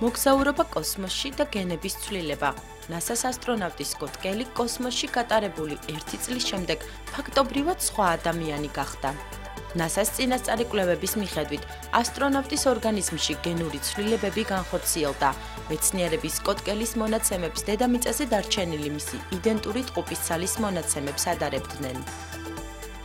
მოგზაურობა კოსმოსში და გენების ცვლილება. NASA-ს ასტრონავტი სკოტ კელი კოსმოსში გატარებული 1 წლის შემდეგ ფაქტობრივად სხვა ადამიანი გახდა. NASA-ს წინასწარი კვლევების მიხედვით, ასტრონავტის ორგანიზმში გენური ცვლილებები განხორციელდა. მეცნიერები სკოტ კელის მონაცემებს დედამიწაზე დარჩენილი მისი იდენტური ტყუპის ცალის მონაცემებს ადარებდნენ.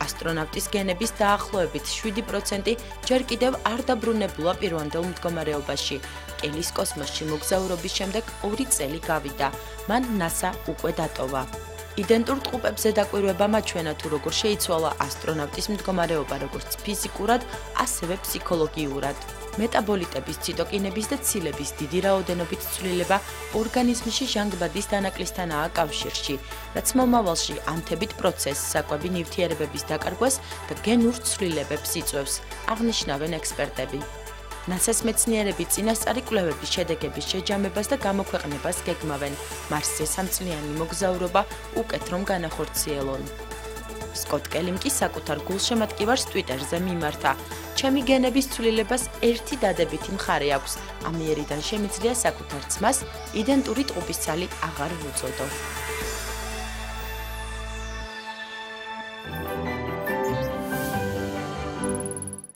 ასტრონავტის გენების დაახლოებით 7% ჯერ კიდევ არ დაბრუნებულა პირვანდელ მდგომარეობაში. კელის კოსმოსში მოგზაურობის შემდეგ 2 წელი გავიდა. მან NASA უკვე დატოვა. იდენტურ ტყუპებზე დაკვირვება მაჩვენა თუ როგორ შეიცვალა ასტრონავტის მდგომარეობა როგორც ფიზიკურად, ასევე ფსიქოლოგიურად. მეტაბოლიტების, ციტოკინების და ცილების დიდი რაოდენობით ცვლილება ორგანიზმში ჟანგბადის დანაკლისთანაა კავშირში, რაც მომავალში ანთებით პროცესს საკვები ნივთიერებების დაკარგვას და გენურ ცვლილებებს იწვევს, აღნიშნავენ ექსპერტები. NASA-ს მეცნიერები წინასწარი კვლევების შედეგების შეჯამებას და გამოქვეყნებას გეგმავენ. მარსზე სამწლიანი მოგზაურობა უკეთ რომ განახორციელონ. სკოტ კელიმ კი საკუთარ გულშემატკივარს Twitter-ზე მიმართა. ჩემი გენების ცვლილებას ერთი დადებითი მხარე აქვს. ამიერიდან შემიძლია საკუთარ ძმას იდენტური ტყუპისცალი აღარ ვუწოდო.